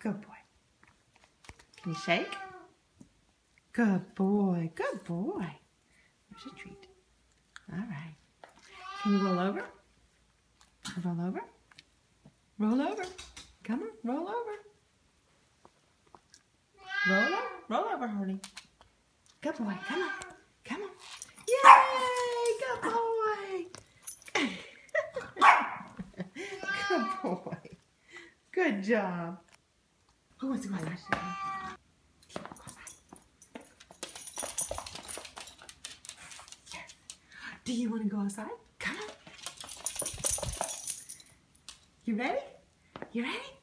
Good boy. Can you shake? Good boy. Good boy. There's a treat. All right. Can you roll over? Roll over. Roll over. Come on, roll over. Roll over. Roll over, honey. Good boy. Come on. Come on. Yay! Good boy. Good boy. Good job. Who wants to go outside? Do you want to go outside? Come on. You ready? You ready?